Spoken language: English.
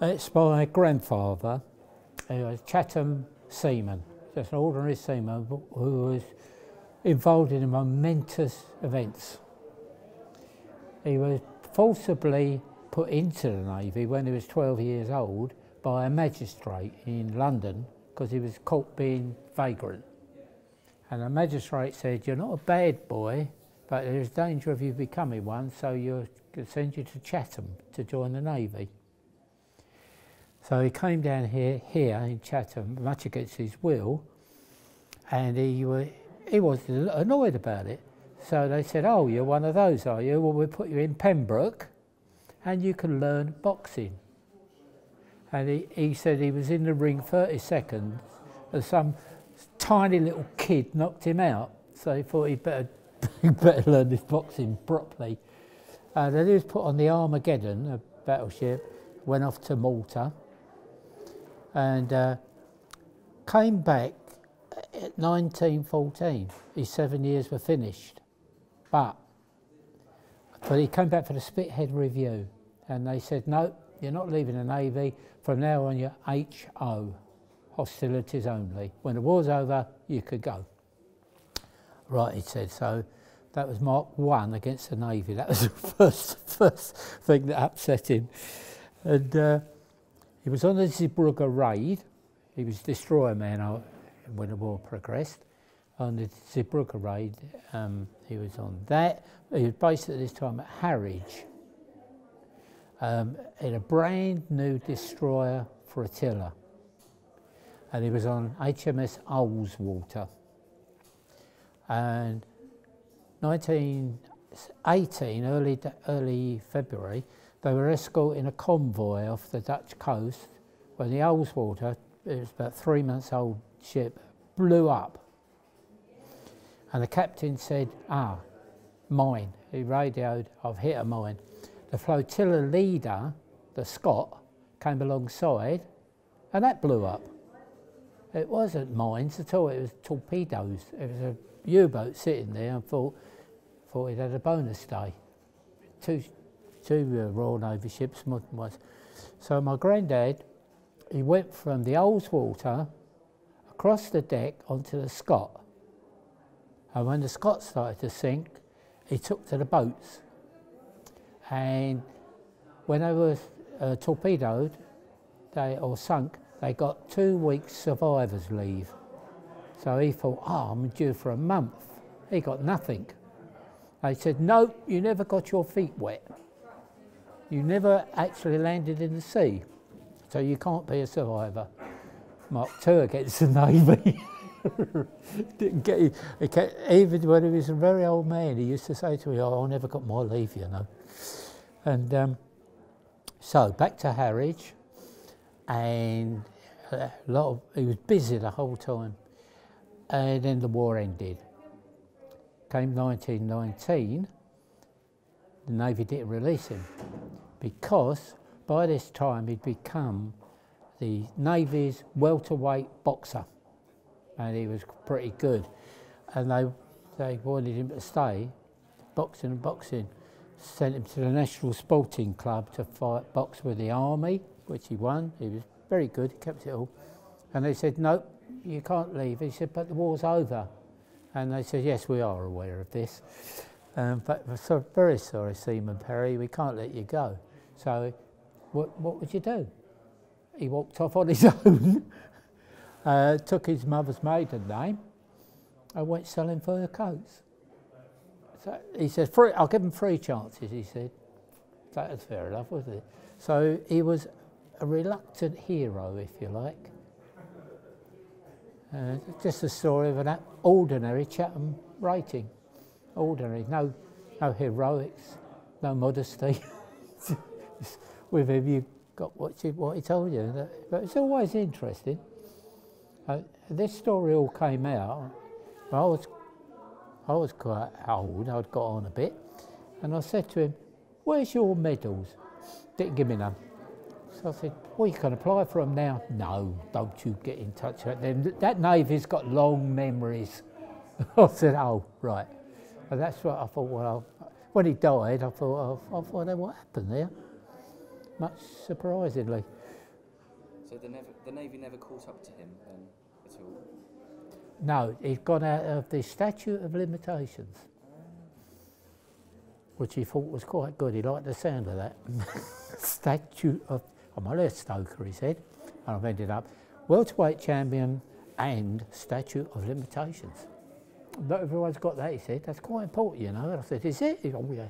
It's my grandfather, he was Chatham seaman, just an ordinary seaman who was involved in momentous events. He was forcibly put into the Navy when he was 12 years old by a magistrate in London because he was caught being vagrant. And the magistrate said, you're not a bad boy, but there's danger of you becoming one, so you'll send you to Chatham to join the Navy. So he came down here, here in Chatham, much against his will, and he, he was annoyed about it. So they said, oh, you're one of those, are you? Well, we'll put you in Pembroke, and you can learn boxing. And he, he said he was in the ring 30 seconds, and some tiny little kid knocked him out. So he thought he'd better, he'd better learn this boxing properly. Uh, then he was put on the Armageddon, a battleship, went off to Malta, and uh, came back at 1914. His seven years were finished. But, but he came back for the Spithead Review, and they said, no, you're not leaving the Navy. From now on, you're HO, hostilities only. When the war's over, you could go. Right, he said. So that was Mark one against the Navy. That was the first, first thing that upset him. And uh, he was on the Zeebrugge raid. He was destroyer man when the war progressed. On the Zeebrugge raid, um, he was on that. He was based at this time at Harwich um, in a brand new destroyer flotilla. And he was on HMS Ullswater. And 1918, early, early February, they were escorting a convoy off the Dutch coast when the Ullswater, it was about three months old ship, blew up. And the captain said, ah, mine. He radioed, I've hit a mine. The flotilla leader, the Scott, came alongside and that blew up. It wasn't mines at all, it was torpedoes. It was a U-boat sitting there and thought, thought it had a bonus day. Two, two uh, Royal Navy ships, ones. So my granddad, he went from the Ullswater across the deck onto the Scott. And when the Scott started to sink, he took to the boats and when they were uh, torpedoed they, or sunk, they got two weeks survivor's leave. So he thought, oh, I'm due for a month. He got nothing. They said, no, you never got your feet wet. You never actually landed in the sea, so you can't be a survivor. Mark II against the Navy. Get, even when he was a very old man, he used to say to me, oh, I never got my leave, you know. And um, so back to Harwich, and a lot of, he was busy the whole time. And then the war ended. Came 1919, the Navy didn't release him because by this time he'd become the Navy's welterweight boxer and he was pretty good. And they, they wanted him to stay boxing and boxing sent him to the National Sporting Club to fight box with the army, which he won. He was very good, kept it all. And they said, no, you can't leave. He said, but the war's over. And they said, yes, we are aware of this. Um, but so very sorry, Seaman Perry, we can't let you go. So what, what would you do? He walked off on his own, uh, took his mother's maiden name, and went selling fur coats. So he said, I'll give him three chances, he said. That was fair enough, wasn't it? So he was a reluctant hero, if you like. Uh, just a story of an ordinary Chatham rating. Ordinary, no, no heroics, no modesty. With him, you got what, you, what he told you. But it's always interesting. Uh, this story all came out. I was I was quite old, I'd got on a bit, and I said to him, where's your medals? Didn't give me none. So I said, well, you can apply for them now. No, don't you get in touch with them. That Navy's got long memories. I said, oh, right. And that's what I thought, well, when he died, I thought, oh, I thought, what happened there? Much surprisingly. So the, never, the Navy never caught up to him then at all? No, he'd gone out of the statute of limitations, which he thought was quite good. He liked the sound of that. statute of, oh, I'm a stoker, he said. And I've ended up welterweight champion and statute of limitations. Not everyone's got that, he said. That's quite important, you know. And I said, is it? He said, oh, yeah.